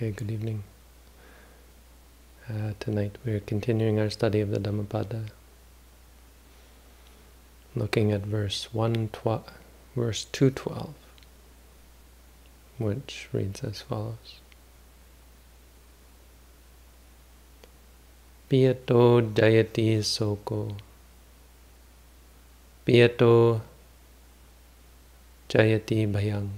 Hey, good evening. Uh, tonight we're continuing our study of the Dhammapada, looking at verse one twelve, verse two twelve, which reads as follows: Piyato jayati soko. Piyato jayati bhayang.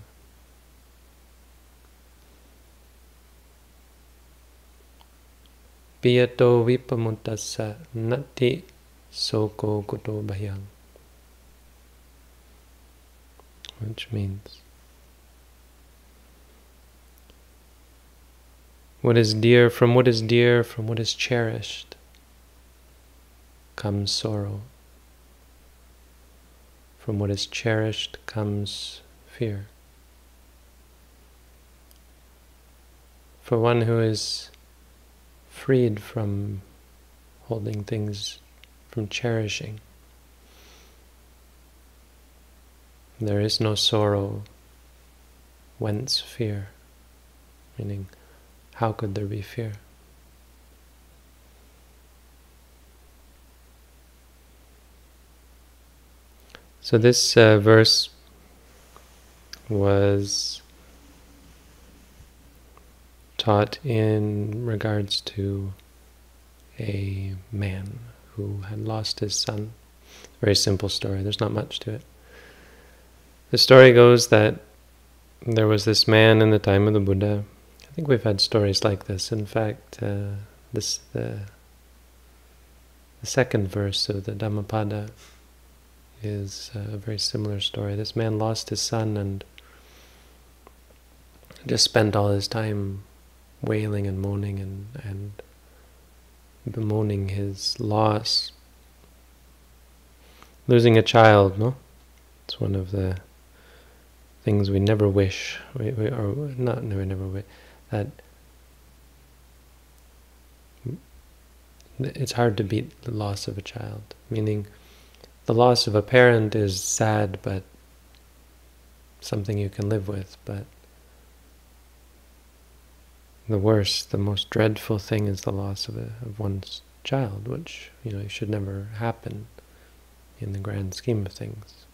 Piyato vippamuttassa natthi soko kuto bhayang. Which means what is dear, from what is dear, from what is cherished, comes sorrow. From what is cherished comes fear. For one who is freed from holding things, from cherishing. There is no sorrow, whence fear? Meaning, how could there be fear? So this uh, verse was taught in regards to a man who had lost his son. Very simple story, there's not much to it. The story goes that there was this man in the time of the Buddha. I think we've had stories like this. In fact, uh, this the, the second verse of the Dhammapada is a very similar story. This man lost his son and just spent all his time wailing and moaning and, and bemoaning his loss. Losing a child, no? It's one of the things we never wish, we, we, or not never, never wish, that it's hard to beat the loss of a child. Meaning, the loss of a parent is sad, but something you can live with, but the worst, the most dreadful thing is the loss of, a, of one's child, which you know should never happen in the grand scheme of things.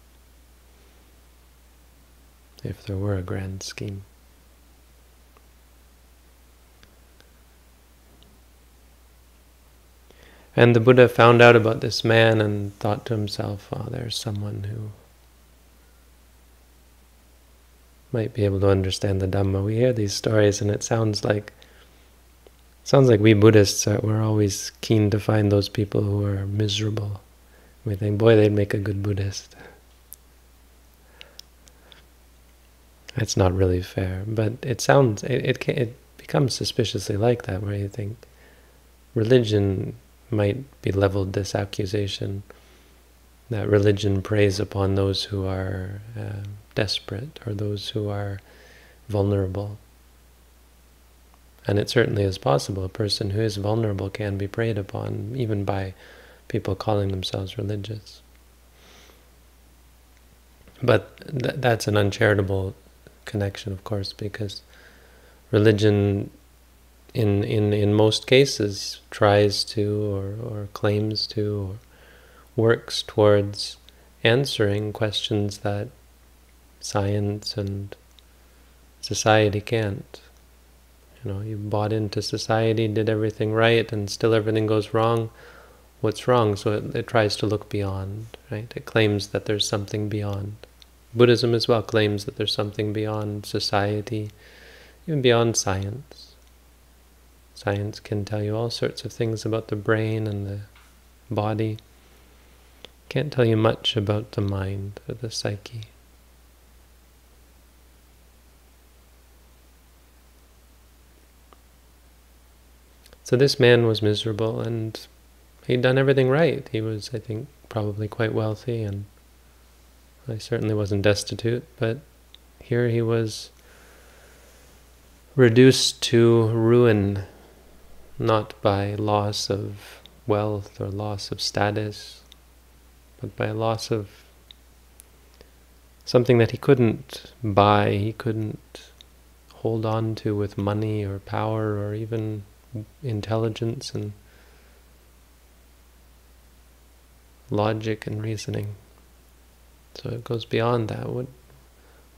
If there were a grand scheme. And the Buddha found out about this man and thought to himself, oh, there's someone who might be able to understand the Dhamma. We hear these stories, and it sounds like sounds like we Buddhists are we're always keen to find those people who are miserable. We think, boy, they'd make a good Buddhist. It's not really fair, but it sounds it it, it becomes suspiciously like that, where you think religion might be leveled this accusation that religion preys upon those who are. Uh, desperate or those who are vulnerable. And it certainly is possible. A person who is vulnerable can be preyed upon, even by people calling themselves religious. But th that's an uncharitable connection, of course, because religion, in in in most cases, tries to or or claims to or works towards answering questions that science and society can't. You know, you bought into society, did everything right, and still everything goes wrong. What's wrong? So it, it tries to look beyond, right? It claims that there's something beyond. Buddhism as well claims that there's something beyond society, even beyond science. Science can tell you all sorts of things about the brain and the body. Can't tell you much about the mind or the psyche. So this man was miserable and he'd done everything right. He was, I think, probably quite wealthy and I certainly wasn't destitute, but here he was reduced to ruin, not by loss of wealth or loss of status, but by loss of something that he couldn't buy, he couldn't hold on to with money or power or even intelligence and logic and reasoning. So it goes beyond that. What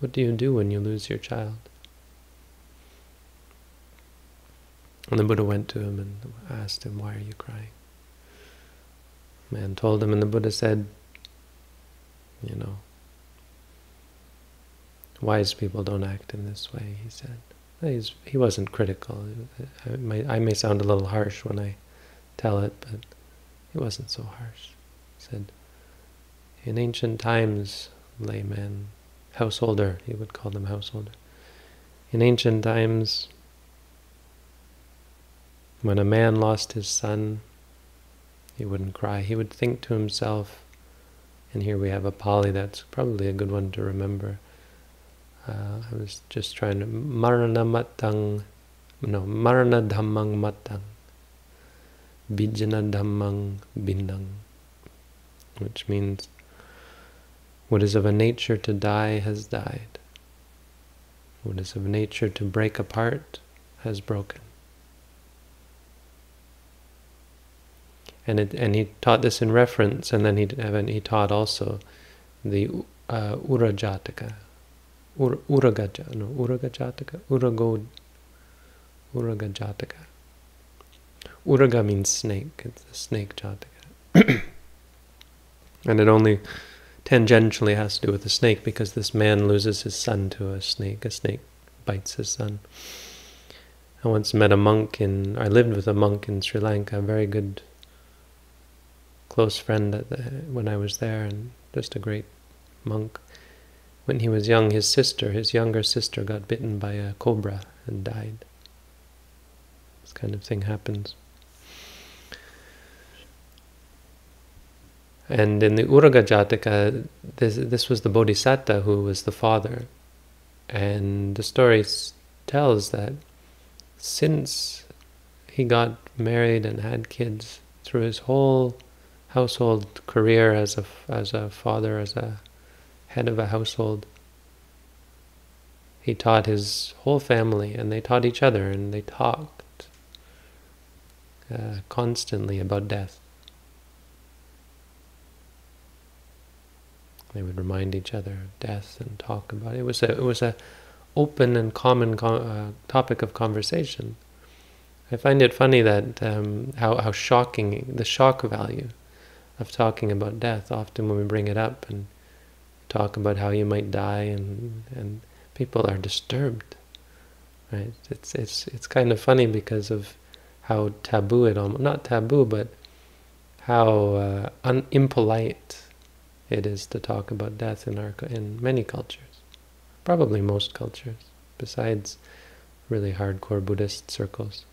what do you do when you lose your child? And the Buddha went to him and asked him, Why are you crying? Man told him, and the Buddha said, You know, wise people don't act in this way, he said. He's, he wasn't critical. I may, I may sound a little harsh when I tell it, but he wasn't so harsh. He said, in ancient times, layman, householder, he would call them householder. In ancient times, when a man lost his son, he wouldn't cry. He would think to himself, and here we have a Pali that's probably a good one to remember. Uh, I was just trying to marana matang, no marana dhammang matang, bijana dhammang binang, which means what is of a nature to die has died. What is of nature to break apart has broken. And it, and he taught this in reference, and then he he taught also the uh, Urajataka, Ur, Uragaja, no, Uragajataka, Uragod, Uragajataka. Uraga means snake, it's the snake Jataka. and it only tangentially has to do with the snake because this man loses his son to a snake. A snake bites his son. I once met a monk in, I lived with a monk in Sri Lanka, a very good, close friend the, when I was there, and just a great monk. When he was young, his sister, his younger sister, got bitten by a cobra and died. This kind of thing happens. And in the Uraga Jataka, this, this was the Bodhisatta who was the father. And the story tells that since he got married and had kids, through his whole household career as a, as a father, as a head of a household. He taught his whole family, and they taught each other, and they talked uh, constantly about death. They would remind each other of death and talk about it. It was a, it was a open and common uh, topic of conversation. I find it funny that um, how how shocking the shock value of talking about death. Often when we bring it up and talk about how you might die and and people are disturbed right? It's it's it's kind of funny because of how taboo it almost not taboo but how uh, un, impolite it is to talk about death in our in many cultures. Probably most cultures besides really hardcore buddhist circles.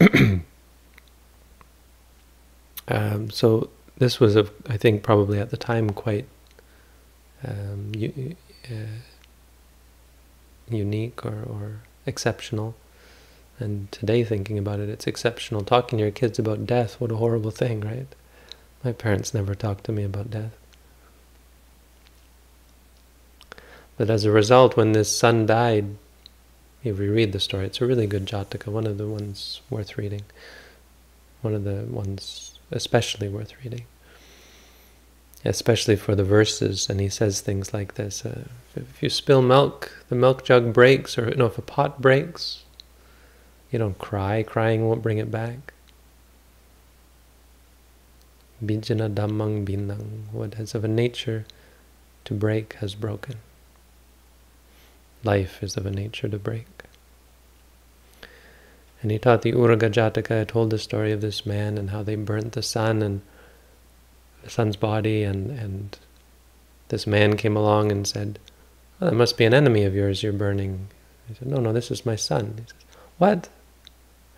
Um, so this was, a, I think, probably at the time quite um, uh, unique or, or exceptional. And today, thinking about it, it's exceptional. Talking to your kids about death, what a horrible thing, right? My parents never talked to me about death. But as a result, when this son died, if we read the story, it's a really good Jataka, one of the ones worth reading. One of the ones especially worth reading especially for the verses, and he says things like this: uh, if you spill milk, the milk jug breaks, or know, if a pot breaks, you don't cry. Crying won't bring it back. Bijana dhammang binang. What has of a nature to break has broken. Life is of a nature to break. And he taught the Uraga Jataka, told the story of this man and how they burnt the son and the son's body, and, and this man came along and said, oh, that must be an enemy of yours you're burning. He said, no, no, this is my son. He says, what?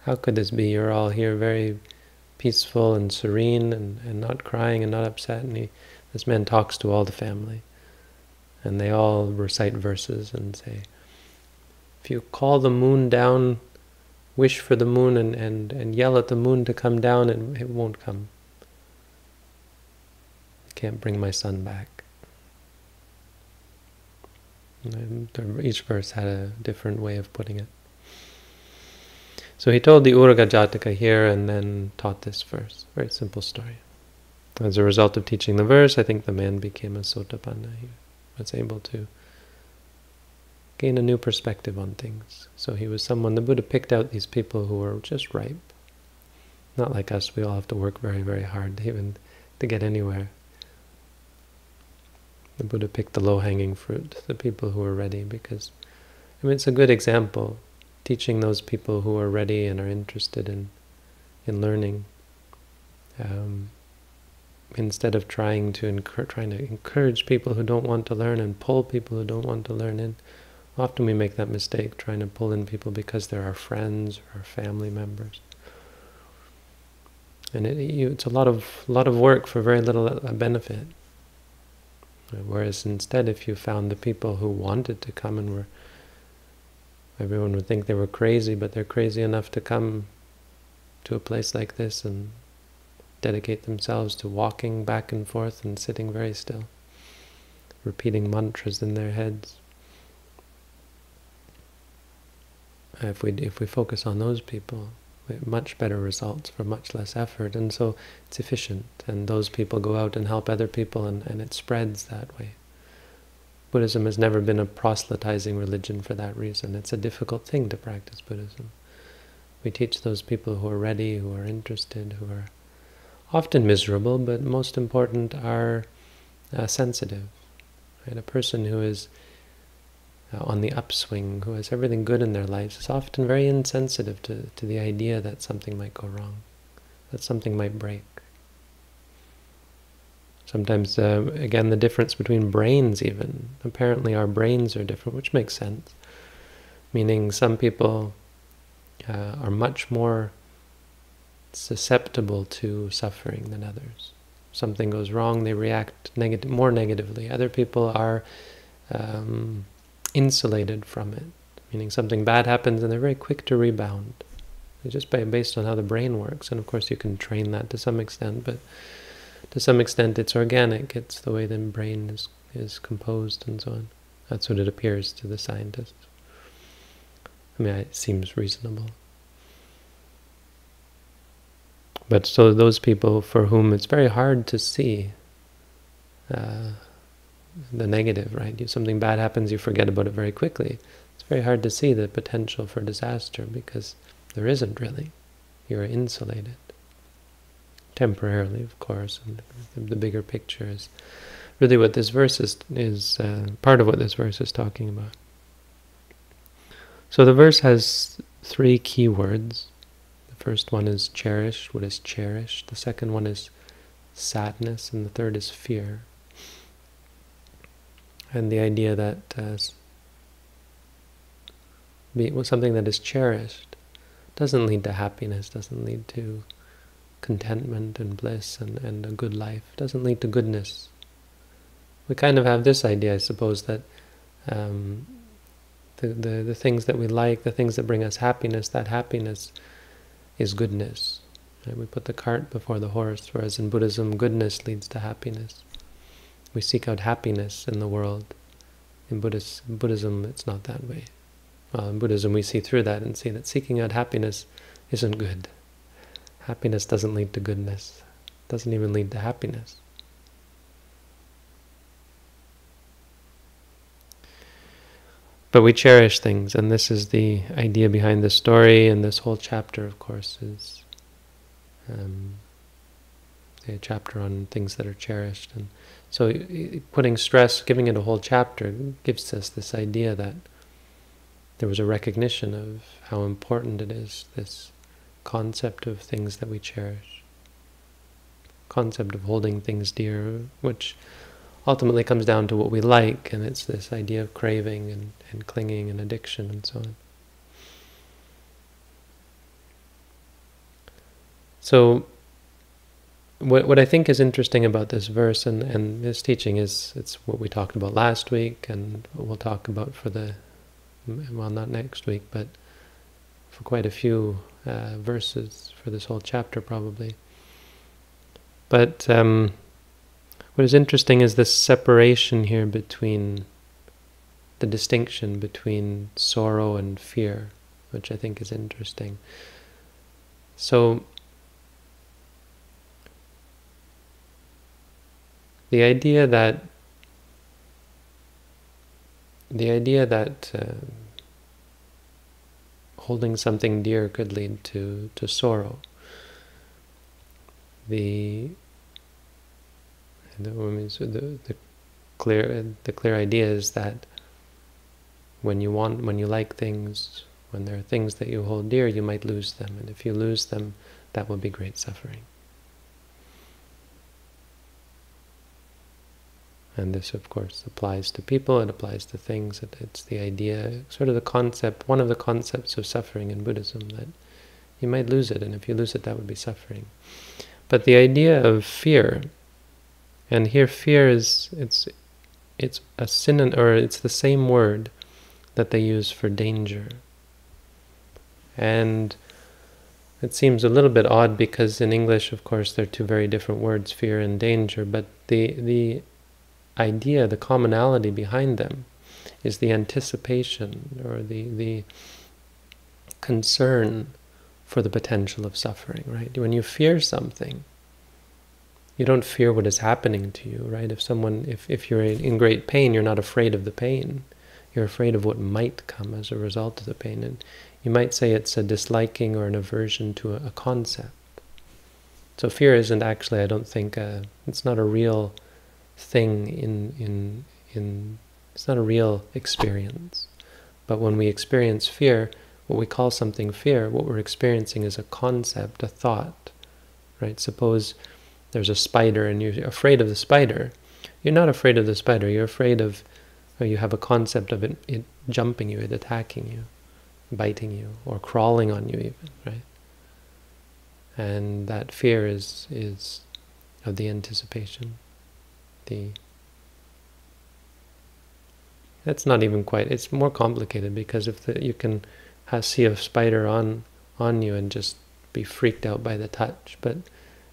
How could this be? You're all here very peaceful and serene and, and not crying and not upset. And he, this man talks to all the family. And they all recite verses and say, if you call the moon down, wish for the moon and, and, and yell at the moon to come down, and it won't come can't bring my son back. each verse had a different way of putting it. So he told the Uraga Jataka here and then taught this verse. Very simple story. As a result of teaching the verse, I think the man became a Sotapanna. He was able to gain a new perspective on things. So he was someone, the Buddha picked out these people who were just ripe. Not like us, we all have to work very, very hard even to get anywhere. The Buddha picked the low-hanging fruit, the people who were ready, because I mean, it's a good example, teaching those people who are ready and are interested in in learning, um, instead of trying to trying to encourage people who don't want to learn and pull people who don't want to learn in. Often we make that mistake, trying to pull in people because they're our friends or our family members. And it, you, it's a lot of lot of work for very little benefit. Whereas instead, if you found the people who wanted to come and were, everyone would think they were crazy, but they're crazy enough to come to a place like this and dedicate themselves to walking back and forth and sitting very still, repeating mantras in their heads. If we if we focus on those people, much better results for much less effort, and so it's efficient. And those people go out and help other people, and, and it spreads that way. Buddhism has never been a proselytizing religion for that reason. It's a difficult thing to practice Buddhism. We teach those people who are ready, who are interested, who are often miserable, but most important are uh, sensitive. Right? A person who is uh, on the upswing, who has everything good in their lives, is often very insensitive to, to the idea that something might go wrong, that something might break. Sometimes, uh, again, the difference between brains even. Apparently our brains are different, which makes sense. Meaning some people uh, are much more susceptible to suffering than others. Something goes wrong, they react more negatively. Other people are um, insulated from it, meaning something bad happens and they're very quick to rebound. It's just by, based on how the brain works, and of course you can train that to some extent, but to some extent it's organic, it's the way the brain is, is composed and so on. That's what it appears to the scientists. I mean, it seems reasonable. But so those people for whom it's very hard to see uh, the negative, right? You, something bad happens, you forget about it very quickly. It's very hard to see the potential for disaster because there isn't really. You're insulated. Temporarily, of course, and the bigger picture is really what this verse is, is uh, part of what this verse is talking about. So the verse has three key words. The first one is cherish, what is cherished. The second one is sadness, and the third is fear and the idea that uh, be, something that is cherished doesn't lead to happiness, doesn't lead to contentment and bliss and, and a good life, doesn't lead to goodness. We kind of have this idea, I suppose, that um, the, the, the things that we like, the things that bring us happiness, that happiness is goodness. Right? We put the cart before the horse, whereas in Buddhism, goodness leads to happiness. We seek out happiness in the world. In Buddhist, Buddhism, it's not that way. Well, in Buddhism, we see through that and see that seeking out happiness isn't good. Happiness doesn't lead to goodness. it doesn't even lead to happiness. But we cherish things, and this is the idea behind the story, and this whole chapter, of course, is um, a chapter on things that are cherished. And so putting stress, giving it a whole chapter, gives us this idea that there was a recognition of how important it is, this concept of things that we cherish, concept of holding things dear, which ultimately comes down to what we like, and it's this idea of craving and, and clinging and addiction and so on. So what what I think is interesting about this verse and, and this teaching is it's what we talked about last week and we'll talk about for the well not next week but for quite a few uh, verses for this whole chapter probably. But um, what is interesting is this separation here between the distinction between sorrow and fear, which I think is interesting. So, the idea that the idea that uh, holding something dear could lead to, to sorrow. The the, the, the clear the clear idea is that when you want when you like things when there are things that you hold dear you might lose them and if you lose them that will be great suffering And this, of course, applies to people, it applies to things. It, it's the idea, sort of the concept, one of the concepts of suffering in Buddhism, that you might lose it, and if you lose it, that would be suffering. But the idea of fear, and here fear is, it's, it's a synonym, or it's the same word that they use for danger. And it seems a little bit odd because in English, of course, they're two very different words, fear and danger, but the, the idea, the commonality behind them, is the anticipation or the, the concern for the potential of suffering, right? When you fear something, you don't fear what is happening to you, right? If someone, if, if you're in great pain, you're not afraid of the pain. You're afraid of what might come as a result of the pain. And you might say it's a disliking or an aversion to a, a concept. So fear isn't actually, I don't think, a, it's not a real thing in in in it's not a real experience. But when we experience fear, what we call something fear, what we're experiencing is a concept, a thought. Right? Suppose there's a spider and you're afraid of the spider. You're not afraid of the spider, you're afraid of or you have a concept of it, it jumping you, it attacking you, biting you, or crawling on you even, right? And that fear is is of the anticipation the that's not even quite it's more complicated because if the, you can have, see a spider on on you and just be freaked out by the touch but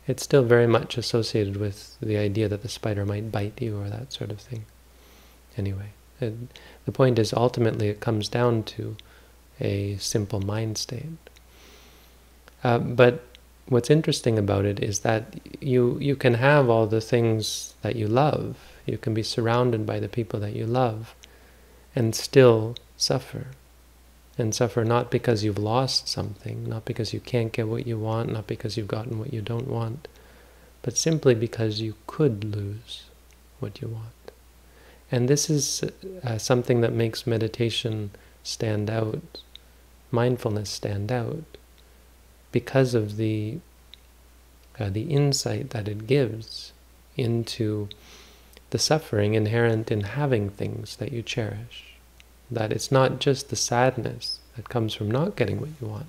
it's still very much associated with the idea that the spider might bite you or that sort of thing. Anyway it, the point is ultimately it comes down to a simple mind state. Uh, but what's interesting about it is that you you can have all the things that you love. You can be surrounded by the people that you love and still suffer. And suffer not because you've lost something, not because you can't get what you want, not because you've gotten what you don't want, but simply because you could lose what you want. And this is uh, something that makes meditation stand out, mindfulness stand out, because of the uh, the insight that it gives into the suffering inherent in having things that you cherish. That it's not just the sadness that comes from not getting what you want,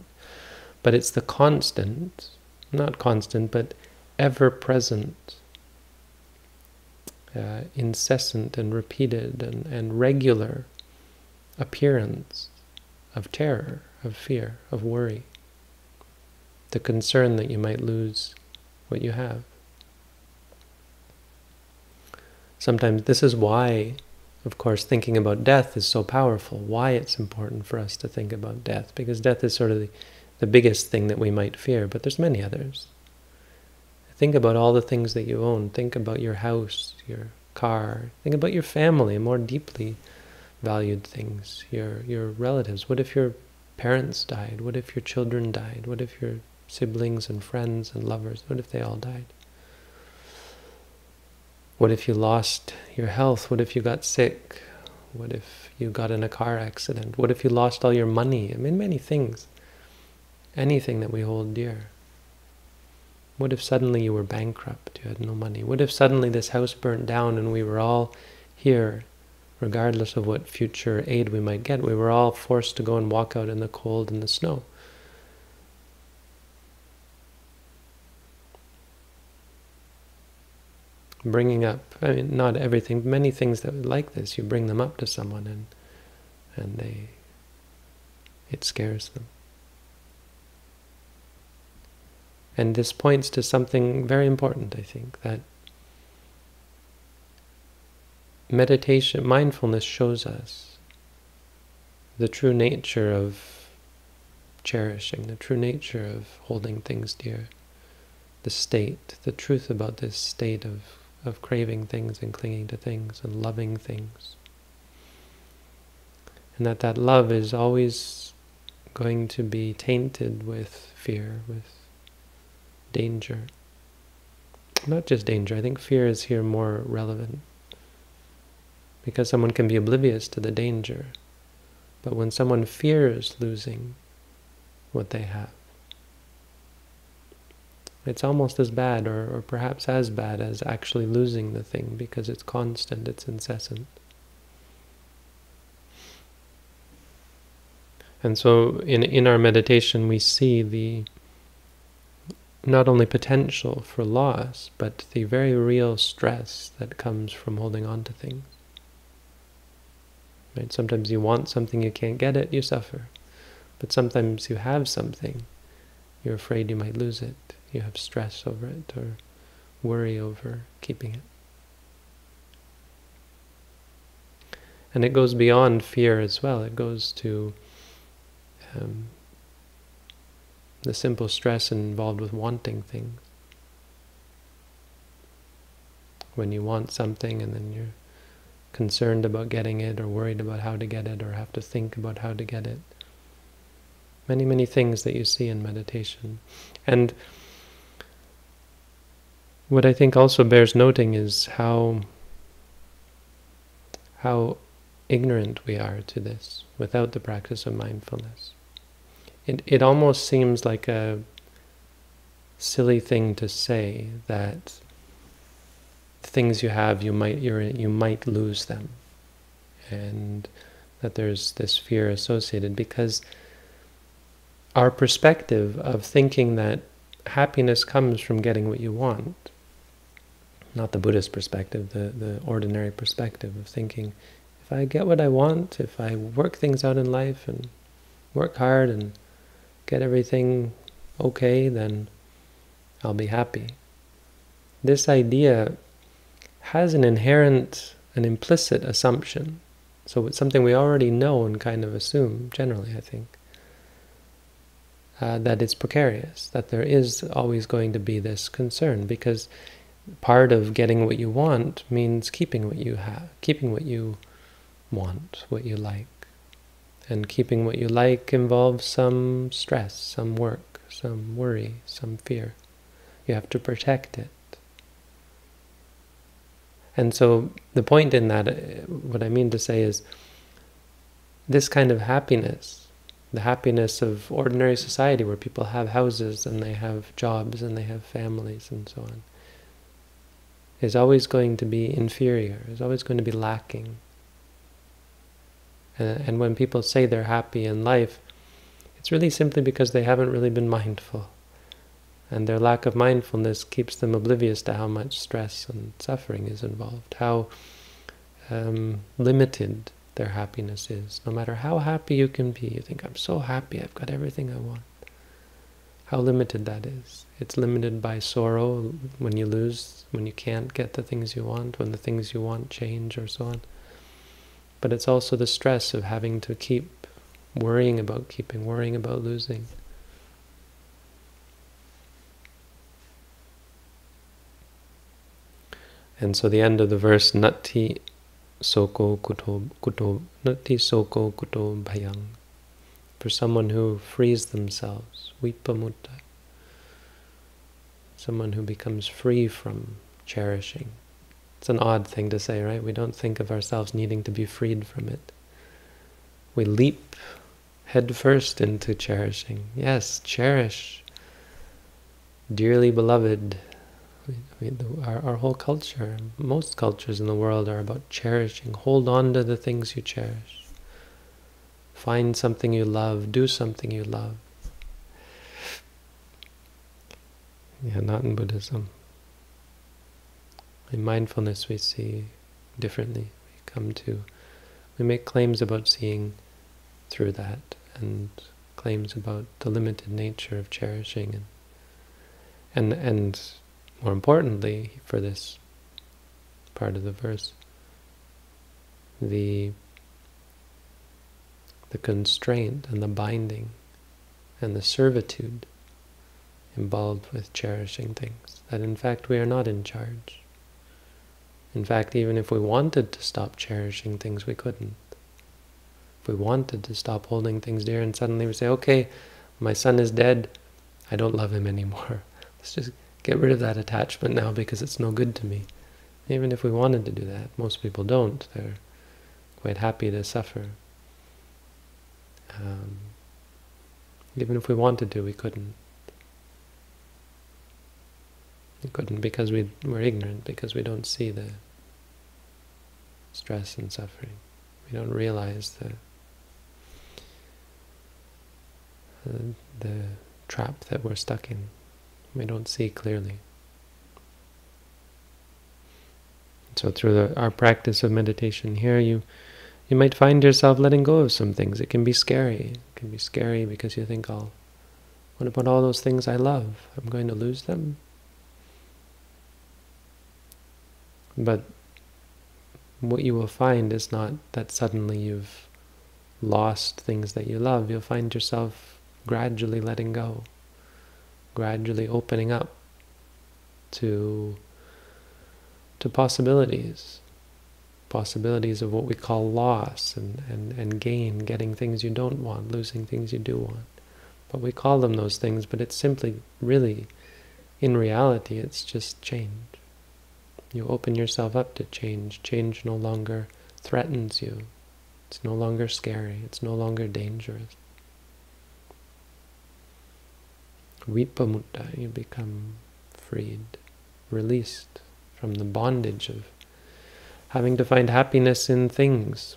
but it's the constant, not constant, but ever present, uh, incessant and repeated and, and regular appearance of terror, of fear, of worry. The concern that you might lose what you have. Sometimes this is why, of course, thinking about death is so powerful, why it's important for us to think about death, because death is sort of the, the biggest thing that we might fear, but there's many others. Think about all the things that you own. Think about your house, your car. Think about your family, more deeply valued things, your, your relatives. What if your parents died? What if your children died? What if your siblings and friends and lovers? What if they all died? What if you lost your health? What if you got sick? What if you got in a car accident? What if you lost all your money? I mean, many things. Anything that we hold dear. What if suddenly you were bankrupt, you had no money? What if suddenly this house burnt down and we were all here, regardless of what future aid we might get? We were all forced to go and walk out in the cold and the snow. Bringing up, I mean, not everything, many things that like this, you bring them up to someone and and they, it scares them. And this points to something very important, I think, that meditation, mindfulness shows us the true nature of cherishing, the true nature of holding things dear, the state, the truth about this state of, of craving things and clinging to things and loving things. And that that love is always going to be tainted with fear, with danger. Not just danger, I think fear is here more relevant. Because someone can be oblivious to the danger. But when someone fears losing what they have, it's almost as bad, or, or perhaps as bad, as actually losing the thing because it's constant, it's incessant. And so in, in our meditation, we see the not only potential for loss, but the very real stress that comes from holding on to things. Right? Sometimes you want something, you can't get it, you suffer. But sometimes you have something, you're afraid you might lose it. You have stress over it or worry over keeping it. And it goes beyond fear as well. It goes to um, the simple stress involved with wanting things. When you want something and then you're concerned about getting it or worried about how to get it or have to think about how to get it. Many, many things that you see in meditation. And what I think also bears noting is how how ignorant we are to this without the practice of mindfulness. It, it almost seems like a silly thing to say that things you have, you might you you might lose them, and that there's this fear associated because our perspective of thinking that happiness comes from getting what you want, not the Buddhist perspective, the, the ordinary perspective of thinking, if I get what I want, if I work things out in life and work hard and get everything okay, then I'll be happy. This idea has an inherent, an implicit assumption. So it's something we already know and kind of assume, generally, I think, uh, that it's precarious, that there is always going to be this concern, because part of getting what you want means keeping what you have, keeping what you want, what you like. And keeping what you like involves some stress, some work, some worry, some fear. You have to protect it. And so the point in that, uh, what I mean to say is, this kind of happiness, the happiness of ordinary society where people have houses and they have jobs and they have families and so on, is always going to be inferior, is always going to be lacking. And, and when people say they're happy in life, it's really simply because they haven't really been mindful. And their lack of mindfulness keeps them oblivious to how much stress and suffering is involved, how um, limited their happiness is. No matter how happy you can be, you think, I'm so happy, I've got everything I want. How limited that is. It's limited by sorrow when you lose, when you can't get the things you want, when the things you want change or so on. But it's also the stress of having to keep worrying about keeping, worrying about losing. And so the end of the verse, Natthi Soko Kuto, kuto Natthi Soko Kuto Bhayang. For someone who frees themselves, Vippamutta. Someone who becomes free from cherishing. It's an odd thing to say, right? We don't think of ourselves needing to be freed from it. We leap headfirst into cherishing. Yes, cherish. Dearly beloved, our, our whole culture, most cultures in the world are about cherishing. Hold on to the things you cherish. Find something you love. Do something you love. Yeah, not in Buddhism. In mindfulness, we see differently. We come to, we make claims about seeing through that, and claims about the limited nature of cherishing, and and and more importantly, for this part of the verse, the the constraint and the binding and the servitude involved with cherishing things. That in fact we are not in charge. In fact, even if we wanted to stop cherishing things, we couldn't. If we wanted to stop holding things dear and suddenly we say, okay, my son is dead, I don't love him anymore. Let's just get rid of that attachment now because it's no good to me. Even if we wanted to do that, most people don't. They're quite happy to suffer. Um, even if we wanted to, we couldn't. We couldn't because we, we're ignorant, because we don't see the stress and suffering. We don't realize the the, trap that we're stuck in. We don't see clearly. So through the, our practice of meditation here, you you might find yourself letting go of some things. It can be scary. It can be scary because you think, oh, what about all those things I love? I'm going to lose them? But what you will find is not that suddenly you've lost things that you love. You'll find yourself gradually letting go, gradually opening up to to possibilities, possibilities of what we call loss and, and, and gain, getting things you don't want, losing things you do want. But we call them those things, but it's simply, really, in reality, it's just change. You open yourself up to change. Change no longer threatens you. It's no longer scary. It's no longer dangerous. Vippamutta, you become freed, released from the bondage of having to find happiness in things.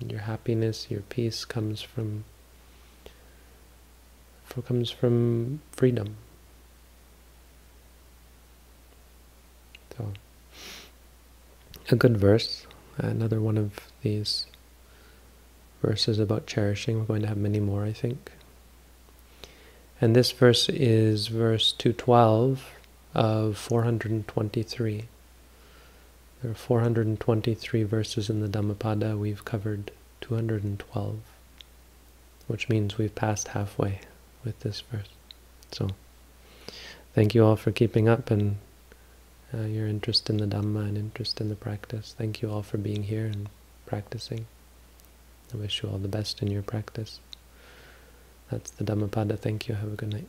Your happiness, your peace comes from comes from freedom. So, a good verse, another one of these verses about cherishing. We're going to have many more, I think. And this verse is verse 212 of 423. There are 423 verses in the Dhammapada. We've covered 212, which means we've passed halfway with this verse. So, thank you all for keeping up and uh, your interest in the Dhamma and interest in the practice. Thank you all for being here and practicing. I wish you all the best in your practice. That's the Dhammapada. Thank you. Have a good night.